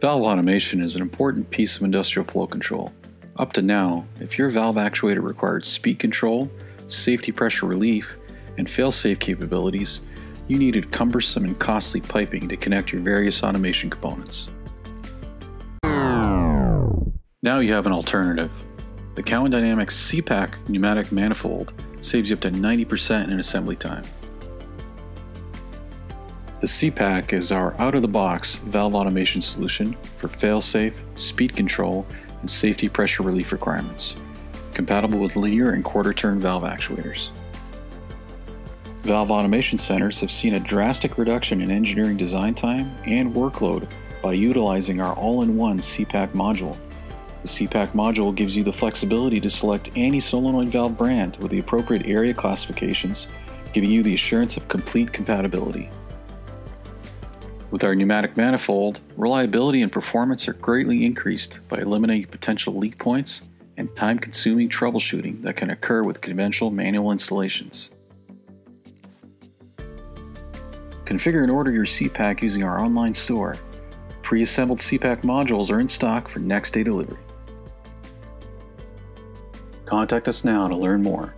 Valve automation is an important piece of industrial flow control. Up to now, if your valve actuator required speed control, safety pressure relief, and fail-safe capabilities, you needed cumbersome and costly piping to connect your various automation components. Now you have an alternative. The Cowan Dynamics CPAC pneumatic manifold saves you up to 90% in assembly time. The CPAC is our out-of-the-box valve automation solution for fail-safe, speed control, and safety pressure relief requirements, compatible with linear and quarter-turn valve actuators. Valve automation centers have seen a drastic reduction in engineering design time and workload by utilizing our all-in-one CPAC module. The CPAC module gives you the flexibility to select any solenoid valve brand with the appropriate area classifications, giving you the assurance of complete compatibility. With our pneumatic manifold, reliability and performance are greatly increased by eliminating potential leak points and time consuming troubleshooting that can occur with conventional manual installations. Configure and order your CPAC using our online store. Pre assembled CPAC modules are in stock for next day delivery. Contact us now to learn more.